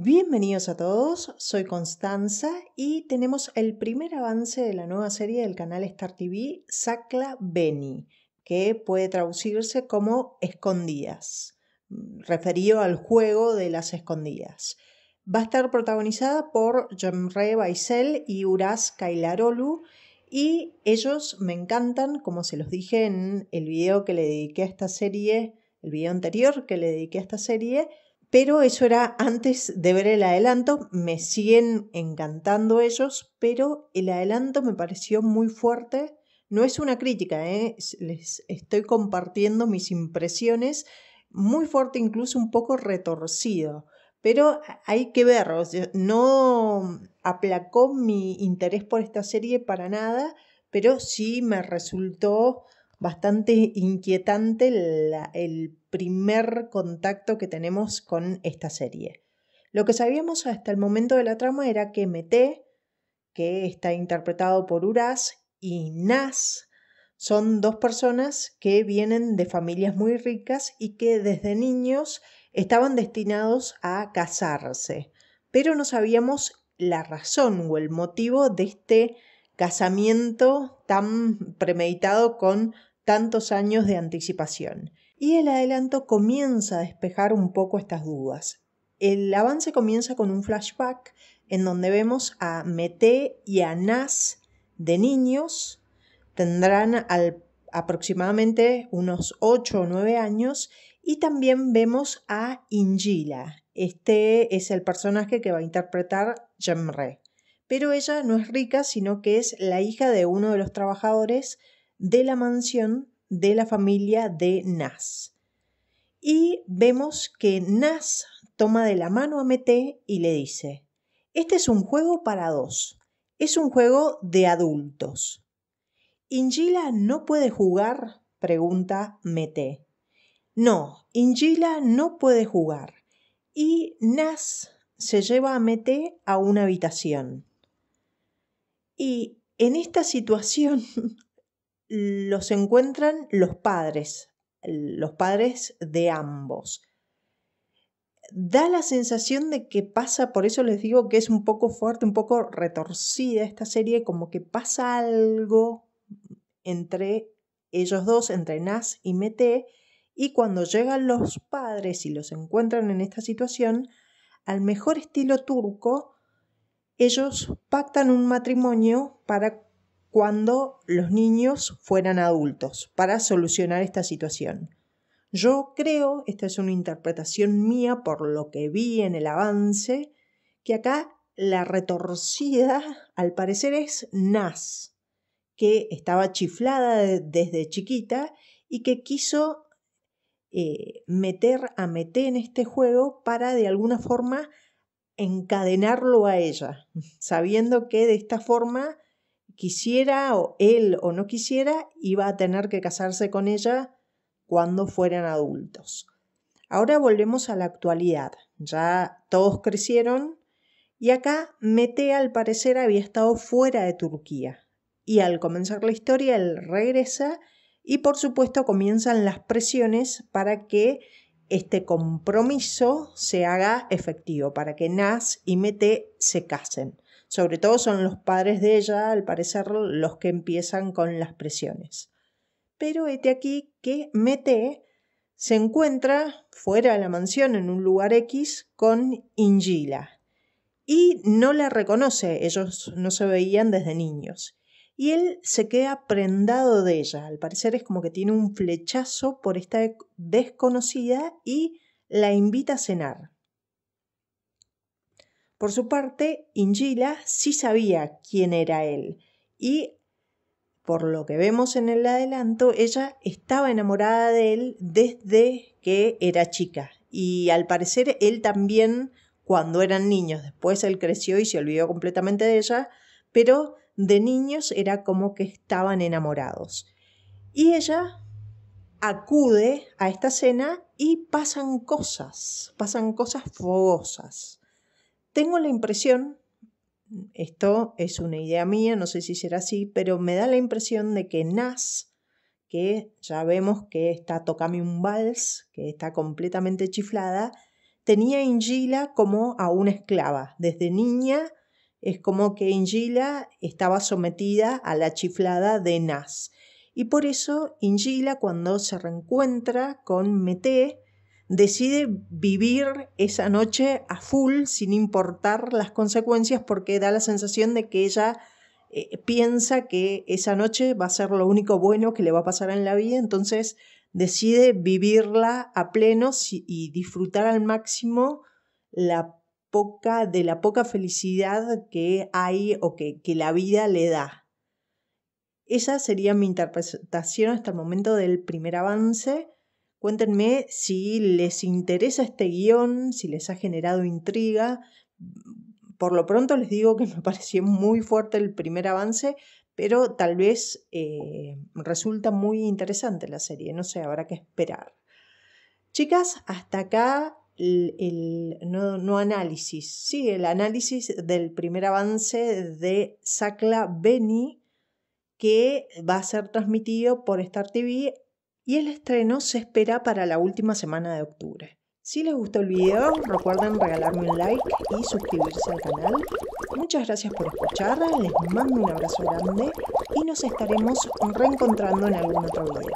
Bienvenidos a todos, soy Constanza y tenemos el primer avance de la nueva serie del canal Star TV, Sakla Beni, que puede traducirse como Escondidas, referido al juego de las escondidas. Va a estar protagonizada por Jemre Baisel y Uras Kailarolu y ellos me encantan, como se los dije en el video que le dediqué a esta serie, el video anterior que le dediqué a esta serie, pero eso era antes de ver el adelanto. Me siguen encantando ellos, pero el adelanto me pareció muy fuerte. No es una crítica, ¿eh? les estoy compartiendo mis impresiones. Muy fuerte, incluso un poco retorcido. Pero hay que ver, no aplacó mi interés por esta serie para nada, pero sí me resultó bastante inquietante el primer contacto que tenemos con esta serie. Lo que sabíamos hasta el momento de la trama era que Mete, que está interpretado por Uras, y Nas son dos personas que vienen de familias muy ricas y que desde niños estaban destinados a casarse, pero no sabíamos la razón o el motivo de este casamiento tan premeditado con tantos años de anticipación. Y el adelanto comienza a despejar un poco estas dudas. El avance comienza con un flashback en donde vemos a Mete y a Nas de niños, tendrán aproximadamente unos 8 o 9 años, y también vemos a Ingila. Este es el personaje que va a interpretar Jemre. Pero ella no es rica, sino que es la hija de uno de los trabajadores de la mansión de la familia de Nas. Y vemos que Nas toma de la mano a Mete y le dice, este es un juego para dos, es un juego de adultos. ¿Ingila no puede jugar? pregunta Mete. No, Ingila no puede jugar. Y Nas se lleva a Mete a una habitación. Y en esta situación los encuentran los padres, los padres de ambos. Da la sensación de que pasa, por eso les digo que es un poco fuerte, un poco retorcida esta serie, como que pasa algo entre ellos dos, entre Nas y Mete, y cuando llegan los padres y los encuentran en esta situación, al mejor estilo turco, ellos pactan un matrimonio para cuando los niños fueran adultos para solucionar esta situación. Yo creo, esta es una interpretación mía por lo que vi en el avance, que acá la retorcida al parecer es Nas, que estaba chiflada desde chiquita y que quiso eh, meter a Mete en este juego para de alguna forma encadenarlo a ella, sabiendo que de esta forma quisiera o él o no quisiera, iba a tener que casarse con ella cuando fueran adultos. Ahora volvemos a la actualidad. Ya todos crecieron y acá Mete al parecer había estado fuera de Turquía. Y al comenzar la historia él regresa y por supuesto comienzan las presiones para que este compromiso se haga efectivo, para que Nas y Mete se casen. Sobre todo son los padres de ella, al parecer, los que empiezan con las presiones. Pero este aquí que Mete se encuentra fuera de la mansión en un lugar X con Ingila y no la reconoce, ellos no se veían desde niños. Y él se queda prendado de ella, al parecer es como que tiene un flechazo por esta desconocida y la invita a cenar. Por su parte, Ingila sí sabía quién era él y, por lo que vemos en el adelanto, ella estaba enamorada de él desde que era chica y al parecer él también cuando eran niños. Después él creció y se olvidó completamente de ella, pero de niños era como que estaban enamorados. Y ella acude a esta cena y pasan cosas, pasan cosas fogosas. Tengo la impresión, esto es una idea mía, no sé si será así, pero me da la impresión de que Nas, que ya vemos que está tocando un vals, que está completamente chiflada, tenía Ingila como a una esclava. Desde niña es como que Ingila estaba sometida a la chiflada de Nas. Y por eso Ingila cuando se reencuentra con Mete decide vivir esa noche a full sin importar las consecuencias porque da la sensación de que ella eh, piensa que esa noche va a ser lo único bueno que le va a pasar en la vida, entonces decide vivirla a pleno y disfrutar al máximo la poca, de la poca felicidad que hay o que, que la vida le da. Esa sería mi interpretación hasta el momento del primer avance. Cuéntenme si les interesa este guion, si les ha generado intriga. Por lo pronto les digo que me pareció muy fuerte el primer avance, pero tal vez eh, resulta muy interesante la serie, no sé, habrá que esperar. Chicas, hasta acá el, no, análisis, sí, el análisis del primer avance de Sakla Beni que va a ser transmitido por Star TV y el estreno se espera para la última semana de octubre. Si les gustó el video, recuerden regalarme un like y suscribirse al canal. Muchas gracias por escuchar, les mando un abrazo grande y nos estaremos reencontrando en algún otro video.